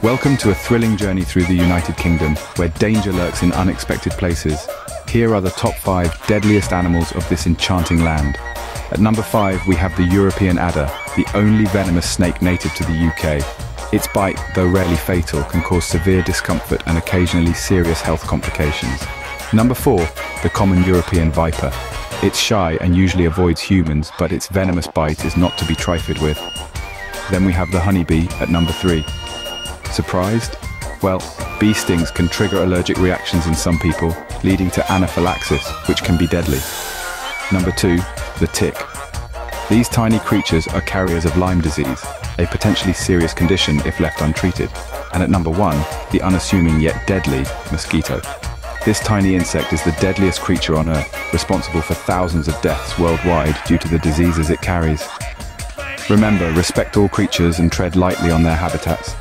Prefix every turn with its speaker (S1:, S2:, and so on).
S1: Welcome to a thrilling journey through the United Kingdom, where danger lurks in unexpected places. Here are the top five deadliest animals of this enchanting land. At number five, we have the European adder, the only venomous snake native to the UK. Its bite, though rarely fatal, can cause severe discomfort and occasionally serious health complications. Number four, the common European viper. It's shy and usually avoids humans, but its venomous bite is not to be trifled with. Then we have the honeybee at number three. Surprised? Well, bee stings can trigger allergic reactions in some people, leading to anaphylaxis, which can be deadly. Number two, the tick. These tiny creatures are carriers of Lyme disease, a potentially serious condition if left untreated. And at number one, the unassuming yet deadly mosquito. This tiny insect is the deadliest creature on Earth, responsible for thousands of deaths worldwide due to the diseases it carries. Remember, respect all creatures and tread lightly on their habitats.